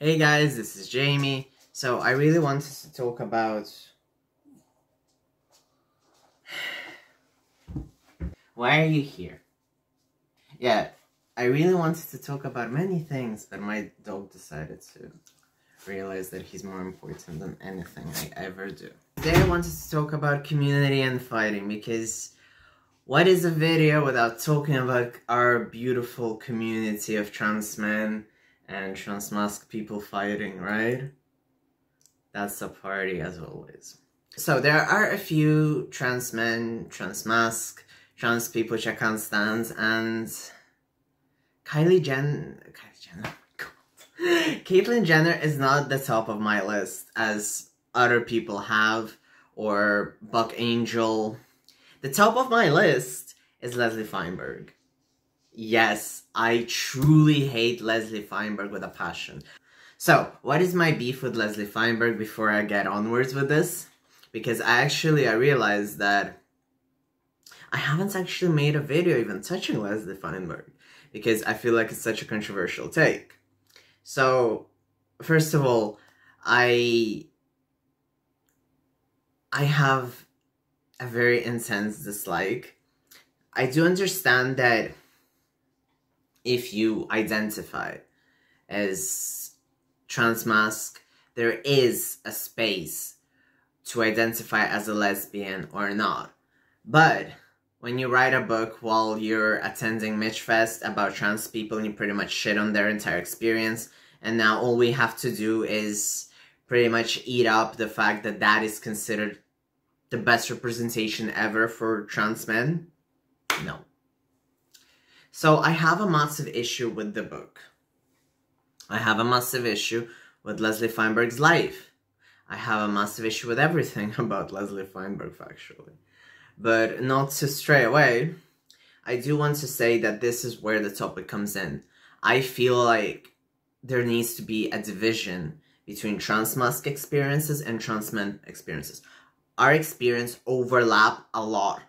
Hey guys, this is Jamie. So I really wanted to talk about why are you here? Yeah, I really wanted to talk about many things, but my dog decided to realize that he's more important than anything I ever do. Today I wanted to talk about community and fighting because what is a video without talking about our beautiful community of trans men and transmasc people fighting, right? That's a party as always. So there are a few trans men, transmasc, trans people which I can't stand, and Kylie Jen, Kylie Jenner, Caitlyn Jenner is not the top of my list as other people have, or Buck Angel. The top of my list is Leslie Feinberg. Yes, I truly hate Leslie Feinberg with a passion. So, what is my beef with Leslie Feinberg before I get onwards with this? Because I actually, I realized that I haven't actually made a video even touching Leslie Feinberg because I feel like it's such a controversial take. So, first of all, I I have a very intense dislike. I do understand that if you identify as transmasc, there is a space to identify as a lesbian or not. But when you write a book while you're attending Michfest about trans people and you pretty much shit on their entire experience, and now all we have to do is pretty much eat up the fact that that is considered the best representation ever for trans men? No. So I have a massive issue with the book. I have a massive issue with Leslie Feinberg's life. I have a massive issue with everything about Leslie Feinberg, actually. But not to stray away, I do want to say that this is where the topic comes in. I feel like there needs to be a division between transmasc experiences and trans men experiences. Our experience overlap a lot,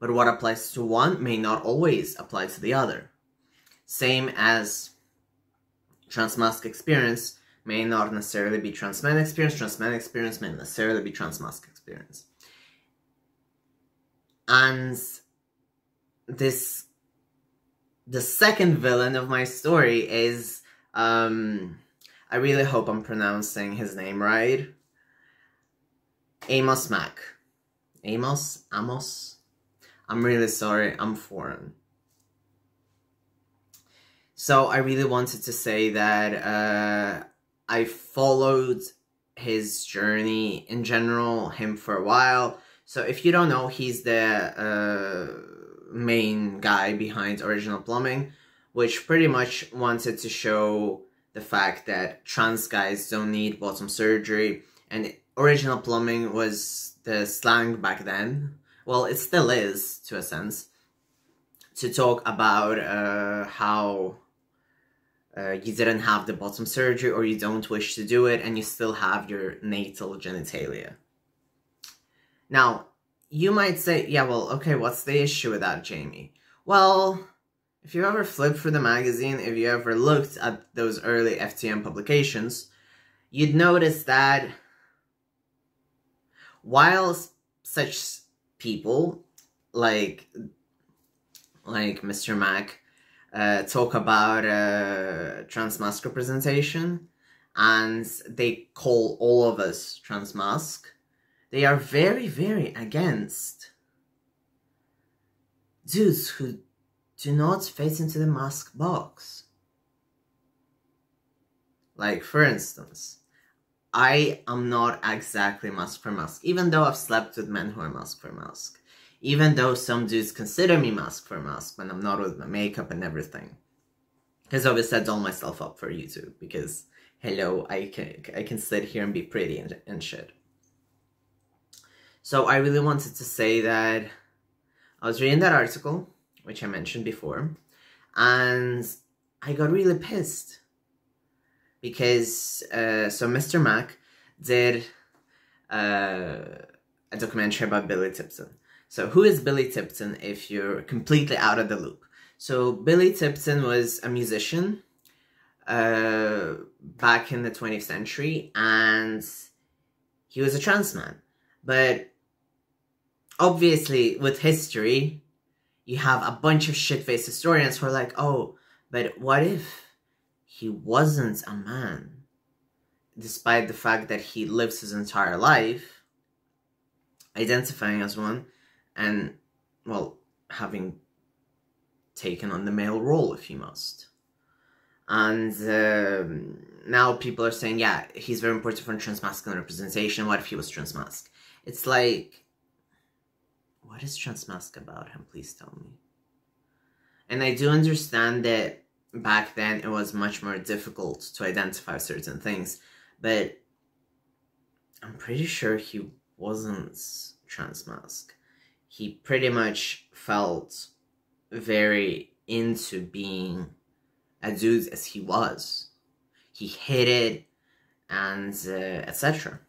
but what applies to one may not always apply to the other. Same as transmasc experience may not necessarily be trans men experience, trans men experience may necessarily be transmasc experience. And this, the second villain of my story is, um, I really hope I'm pronouncing his name right. Amos Mac. Amos? Amos? I'm really sorry, I'm foreign. So I really wanted to say that uh, I followed his journey in general, him for a while. So if you don't know, he's the uh, main guy behind Original Plumbing, which pretty much wanted to show the fact that trans guys don't need bottom surgery. And Original Plumbing was the slang back then. Well, it still is, to a sense, to talk about uh, how uh, you didn't have the bottom surgery or you don't wish to do it and you still have your natal genitalia. Now, you might say, yeah, well, okay, what's the issue with that, Jamie? Well, if you ever flipped through the magazine, if you ever looked at those early FTM publications, you'd notice that while such people like like Mr. Mac uh, talk about uh, transmasc representation and they call all of us transmasc, they are very, very against dudes who do not fit into the masc box. Like, for instance, I am not exactly masc for masc, even though I've slept with men who are masc for masc. Even though some dudes consider me masc for masc when I'm not with my makeup and everything. Because obviously I doll myself up for YouTube, because hello, I can, I can sit here and be pretty and, and shit. So I really wanted to say that I was reading that article, which I mentioned before, and I got really pissed because uh, so Mr. Mac did uh, a documentary about Billy Tipton. So who is Billy Tipton if you're completely out of the loop? So Billy Tipton was a musician uh, back in the 20th century and he was a trans man. But obviously, with history, you have a bunch of shit-faced historians who are like, oh, but what if he wasn't a man? Despite the fact that he lives his entire life identifying as one and, well, having taken on the male role if he must. And um, now people are saying, yeah, he's very important for transmasculine representation. What if he was transmasc? It's like, what is transmasc about him? Please tell me. And I do understand that back then it was much more difficult to identify certain things, but I'm pretty sure he wasn't transmasc. He pretty much felt very into being a dude as he was. He hated and uh, etc.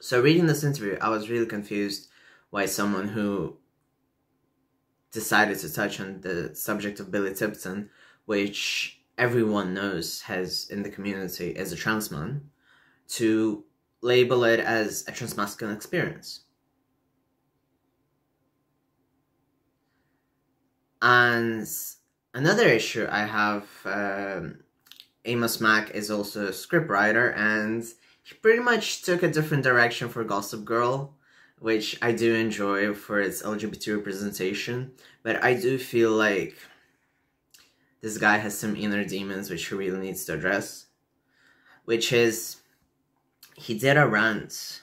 So reading this interview, I was really confused why someone who decided to touch on the subject of Billy Tipton, which everyone knows has in the community as a trans man, to label it as a transmasculine experience. And another issue I have, um, Amos Mac is also a scriptwriter, and he pretty much took a different direction for Gossip Girl, which I do enjoy for its LGBT representation, but I do feel like this guy has some inner demons which he really needs to address, which is he did a rant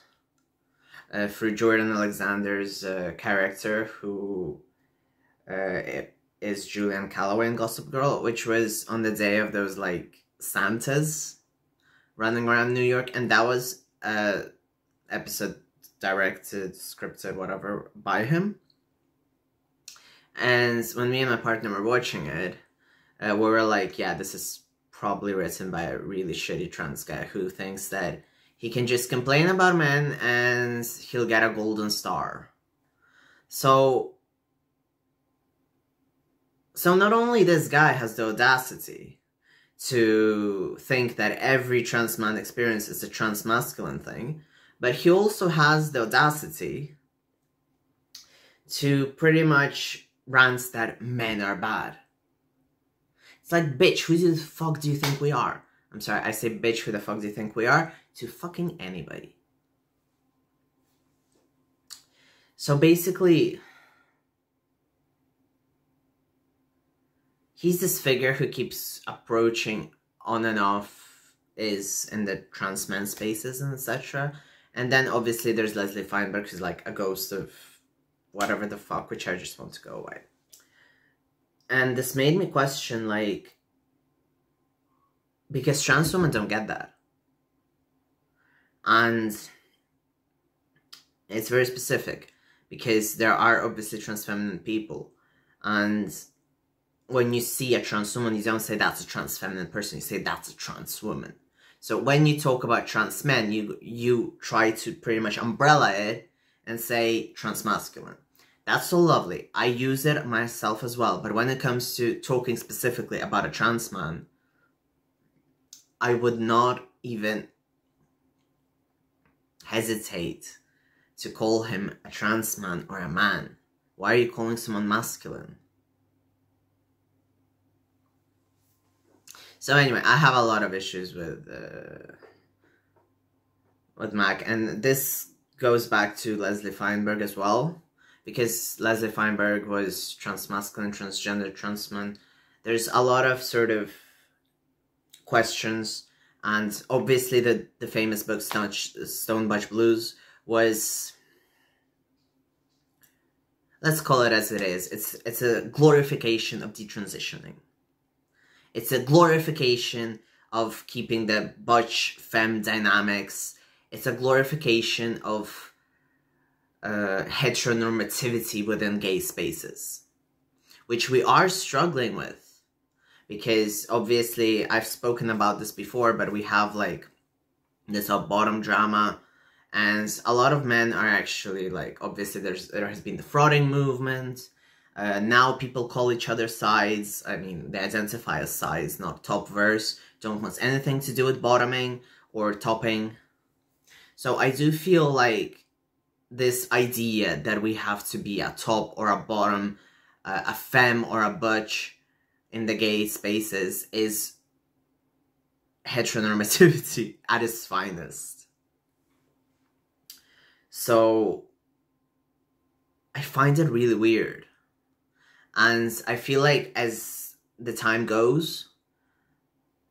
uh, for Jordan Alexander's uh, character who uh, is Julien Calloway in Gossip Girl, which was on the day of those like Santas running around New York, and that was a episode directed, scripted, whatever, by him. And when me and my partner were watching it, uh, we were like, yeah, this is probably written by a really shitty trans guy who thinks that he can just complain about men and he'll get a golden star. So so not only this guy has the audacity to think that every trans man experience is a trans masculine thing, but he also has the audacity to pretty much rant that men are bad. It's like, bitch, who the fuck do you think we are? I'm sorry, I say bitch, who the fuck do you think we are? To fucking anybody. So basically, he's this figure who keeps approaching on and off is in the trans men spaces and etc. And then obviously there's Leslie Feinberg who's like a ghost of whatever the fuck, which I just want to go away. And this made me question like because trans women don't get that. And it's very specific because there are obviously trans feminine people and when you see a trans woman, you don't say that's a trans feminine person, you say that's a trans woman. So when you talk about trans men, you you try to pretty much umbrella it and say trans masculine. That's so lovely. I use it myself as well. But when it comes to talking specifically about a trans man, I would not even hesitate to call him a trans man or a man. Why are you calling someone masculine? So anyway, I have a lot of issues with uh, with Mac, and this goes back to Leslie Feinberg as well, because Leslie Feinberg was transmasculine, transgender, transman. There's a lot of sort of questions, and obviously the the famous book Stone Butch Blues was let's call it as it is. It's it's a glorification of detransitioning. It's a glorification of keeping the butch femme dynamics. It's a glorification of uh, heteronormativity within gay spaces, which we are struggling with. Because obviously, I've spoken about this before, but we have like this whole bottom drama, and a lot of men are actually like obviously there's there has been the frauding movement, Uh, now people call each other sides. I mean, they identify as sides, not top verse. Don't want anything to do with bottoming or topping. So I do feel like this idea that we have to be a top or a bottom, uh, a femme or a butch in the gay spaces is heteronormativity at its finest. So I find it really weird. And I feel like as the time goes,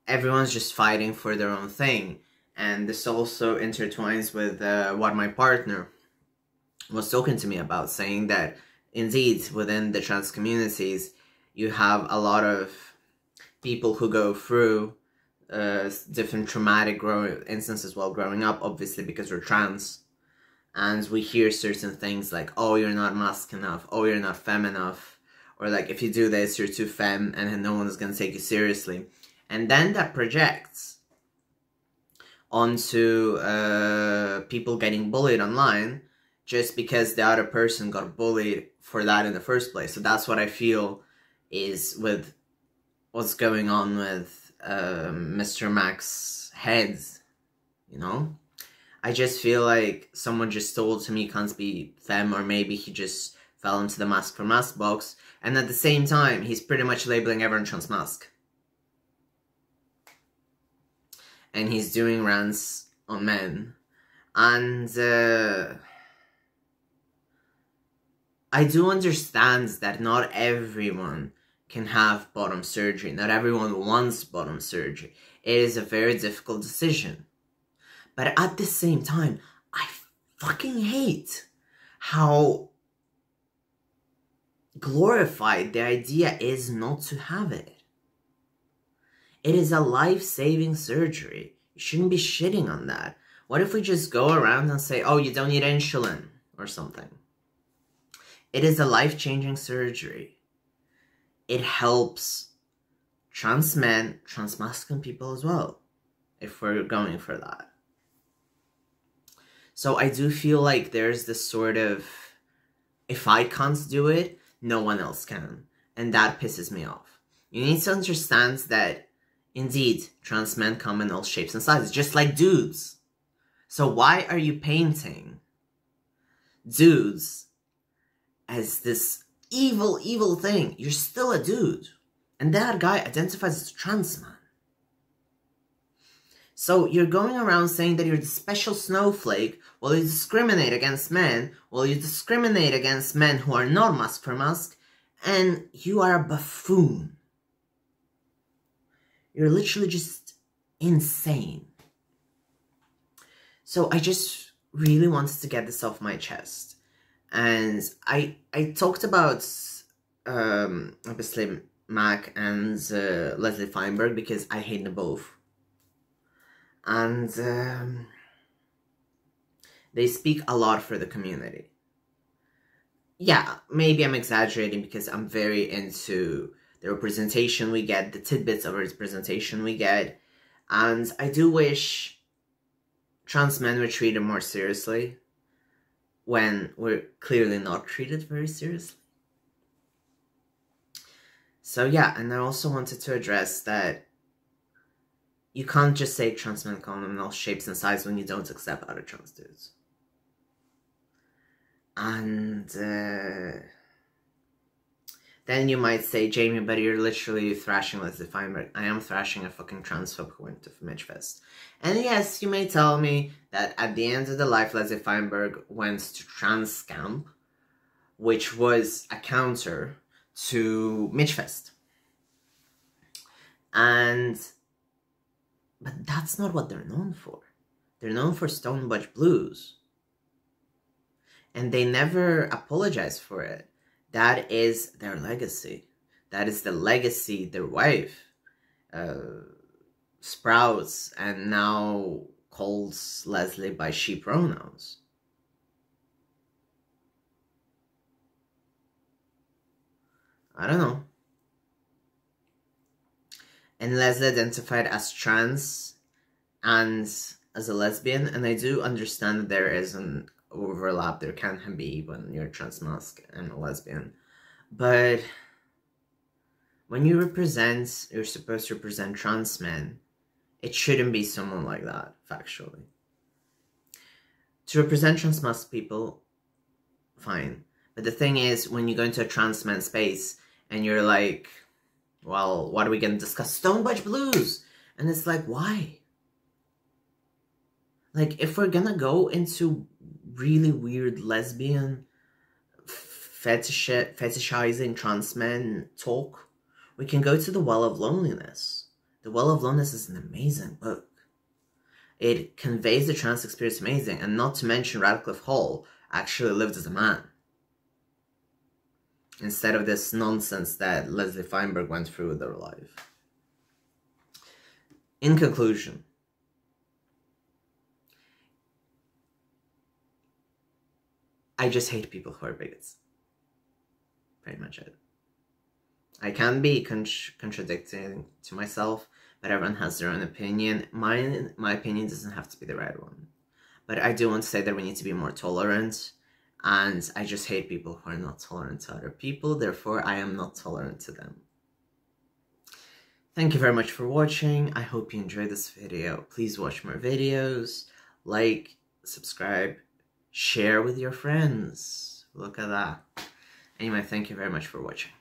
everyone's just fighting for their own thing. And this also intertwines with uh, what my partner was talking to me about, saying that indeed within the trans communities, you have a lot of people who go through uh, different traumatic grow- instances while growing up, obviously because we're trans. And we hear certain things like, oh, you're not masc enough, oh, you're not femme enough, or like, if you do this, you're too femme, and no one's to take you seriously. And then that projects onto uh, people getting bullied online just because the other person got bullied for that in the first place. So that's what I feel is with what's going on with um, Mr. Max heads, you know? I just feel like someone just told to me can't be femme, or maybe he just fell into the masc for masc box, and at the same time, he's pretty much labeling everyone trans masc. And he's doing rants on men. And uh, I do understand that not everyone can have bottom surgery. Not everyone wants bottom surgery. It is a very difficult decision. But at the same time, I fucking hate how glorified the idea is not to have it. It is a life saving surgery. You shouldn't be shitting on that. What if we just go around and say, oh, you don't need insulin or something? It is a life changing surgery it helps trans men, trans masculine people as well, if we're going for that. So I do feel like there's this sort of, if I can't do it, no one else can. And that pisses me off. You need to understand that, indeed, trans men come in all shapes and sizes, just like dudes. So why are you painting dudes as this evil, evil thing. You're still a dude. And that guy identifies as a trans man. So you're going around saying that you're the special snowflake while you discriminate against men, while you discriminate against men who are not masc for masc, and you are a buffoon. You're literally just insane. So I just really wanted to get this off my chest and I I talked about um, obviously Mac and uh, Leslie Feinberg because I hate them both, and um, they speak a lot for the community. Yeah, maybe I'm exaggerating because I'm very into the representation we get, the tidbits of representation we get, and I do wish trans men were treated more seriously when we're clearly not treated very seriously. So yeah, and I also wanted to address that you can't just say trans men come in all shapes and sizes when you don't accept other trans dudes. And uh, then you might say, Jamie, but you're literally thrashing Leslie Feinberg. I am thrashing a fucking transphobe who went to Michfest. And yes, you may tell me that at the end of the life, Leslie Feinberg went to Trans Camp, which was a counter to Michfest. And, but that's not what they're known for. They're known for Stone Butch Blues. And they never apologize for it that is their legacy. That is the legacy their wife uh, sprouts and now calls Leslie by she pronouns. I don't know. And Leslie identified as trans and as a lesbian, and I do understand that there is an overlap there can be when you're trans and a lesbian. But when you represent, you're supposed to represent trans men, it shouldn't be someone like that, factually. To represent trans people, fine. But the thing is, when you go into a trans man space and you're like, well, what are we going to discuss? Stone Butch Blues! And it's like, why? Like, if we're gonna go into really weird lesbian fetish fetishizing trans men talk, we can go to The Well of Loneliness. The Well of Loneliness is an amazing book. It conveys the trans experience amazing, and not to mention Radclyffe Hall actually lived as a man. Instead of this nonsense that Leslie Feinberg went through with her life. In conclusion, I just hate people who are bigots. Pretty much it. I can be con contradicting to myself, but everyone has their own opinion. My, my opinion doesn't have to be the right one. But I do want to say that we need to be more tolerant, and I just hate people who are not tolerant to other people, therefore I am not tolerant to them. Thank you very much for watching. I hope you enjoyed this video. Please watch more videos, like, subscribe, share with your friends. Look at that. Anyway, thank you very much for watching.